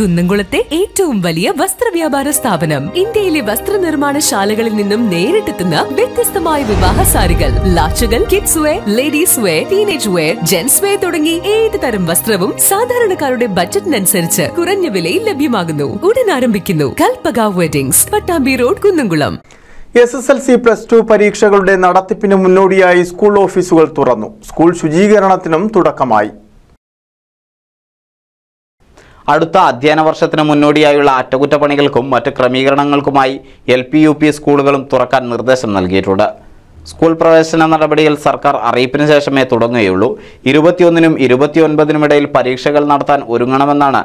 കുന്നംകുളത്തെ ഏറ്റവും വലിയ വസ്ത്രവ്യാപാര സ്ഥാപനം. ഇന്ത്യയിലെ വസ്ത്രനിർമ്മാണശാലകളിൽ നിന്നും നേരിട്ടെത്തുന്ന വ്യത്യസ്തമായ വിവാഹ സാരികൾ. ലാച്ചുകൾ kids wear ladies wear teenage wear gents wear തുടങ്ങി ഏത് തരം വസ്ത്രവും സാധാരണക്കാരുടെ ബജറ്റിനനുസരിച്ച് കുറഞ്ഞ വിലയിൽ ലഭ്യമാകുന്നു. ഉടൻ ആരംഭിക്കുന്നു Kalpaka weddings Pattambi road Kunnamkulam. S S L C plus two പരീക്ഷകളുടെ നടത്തിപ്പിന് മുന്നോടിയായി സ്കൂൾ ഓഫീസുകൾ തുറന്നു. സ്കൂൾ ശുചീകരണത്തിനും തുടക്കമായി. അടുത്ത അധ്യയന വർഷത്തിന് മുന്നോടിയായുള്ള അറ്റകുറ്റപ്പണികൾക്കും മറ്റ് ക്രമീകരണങ്ങൾക്കുമായി എൽ പി യു പി സ്കൂളുകളും തുറക്കാൻ നിർദ്ദേശം നൽകിയിട്ടുണ്ട്. സ്കൂൾ പ്രവേശന നടപടികൾ സർക്കാർ അറിയിപ്പിന് ശേഷമേ തുടങ്ങുകയുള്ളൂ. ഇരുപത്തിയൊന്നിനും ഇരുപത്തിയൊൻപതിനുമിടയിൽ പരീക്ഷകൾ നടത്താൻ ഒരുങ്ങണമെന്നാണ്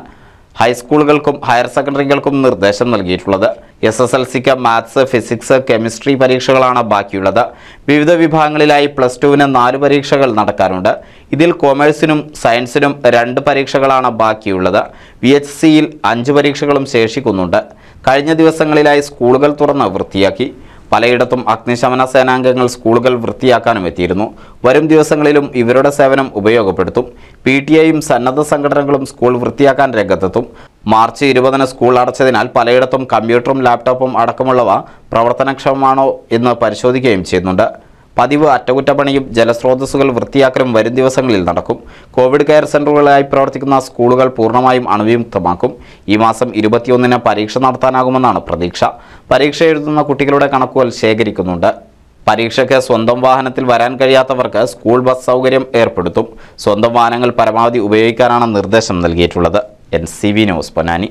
ഹൈസ്കൂളുകൾക്കും ഹയർ സെക്കൻഡറികൾക്കും നിർദ്ദേശം നൽകിയിട്ടുള്ളത്. എസ് എസ് എൽ സിക്ക് മാത്സ് ഫിസിക്സ് കെമിസ്ട്രി പരീക്ഷകളാണ് ബാക്കിയുള്ളത്. വിവിധ വിഭാഗങ്ങളിലായി പ്ലസ് ടുവിന് നാല് പരീക്ഷകൾ നടക്കാനുണ്ട് ഇതിൽ കോമേഴ്സിനും സയൻസിനും രണ്ട് പരീക്ഷകളാണ് ബാക്കിയുള്ളത്. വി എച്ച് സിയിൽ അഞ്ച് പരീക്ഷകളും ശേഷിക്കുന്നുണ്ട്. കഴിഞ്ഞ ദിവസങ്ങളിലായി സ്കൂളുകൾ തുറന്ന് വൃത്തിയാക്കി. പലയിടത്തും അഗ്നിശമന സേനാംഗങ്ങൾ സ്കൂളുകൾ വൃത്തിയാക്കാനും എത്തിയിരുന്നു. വരും ദിവസങ്ങളിലും ഇവരുടെ സേവനം ഉപയോഗപ്പെടുത്തും. പി ടി ഐയും സന്നദ്ധ സംഘടനകളും സ്കൂൾ വൃത്തിയാക്കാൻ രംഗത്തെത്തും. മാർച്ച് ഇരുപതിന് സ്കൂൾ അടച്ചതിനാൽ പലയിടത്തും കമ്പ്യൂട്ടറും ലാപ്ടോപ്പും അടക്കമുള്ളവ പ്രവർത്തനക്ഷമമാണോ എന്ന് പരിശോധിക്കുകയും ചെയ്യുന്നുണ്ട്. പതിവ് അറ്റകുറ്റപ്പണിയും ജലസ്രോതസ്സുകൾ വൃത്തിയാക്കലും വരും ദിവസങ്ങളിൽ നടക്കും. കോവിഡ് കെയർ സെന്ററുകളായി പ്രവർത്തിക്കുന്ന സ്കൂളുകൾ പൂർണമായും അണുവിമുക്തമാക്കും. ഈ മാസം ഇരുപത്തിയൊന്നിന് പരീക്ഷ നടത്താനാകുമെന്നാണ് പ്രതീക്ഷ. പരീക്ഷ എഴുതുന്ന കുട്ടികളുടെ കണക്കുകൾ ശേഖരിക്കുന്നുണ്ട്. പരീക്ഷയ്ക്ക് സ്വന്തം വാഹനത്തിൽ വരാൻ കഴിയാത്തവർക്ക് സ്കൂൾ ബസ് സൗകര്യം ഏർപ്പെടുത്തും. സ്വന്തം വാഹനങ്ങൾ പരമാവധി ഉപയോഗിക്കാനാണ് നിർദ്ദേശം നൽകിയിട്ടുള്ളത്. N C V news Ponnani.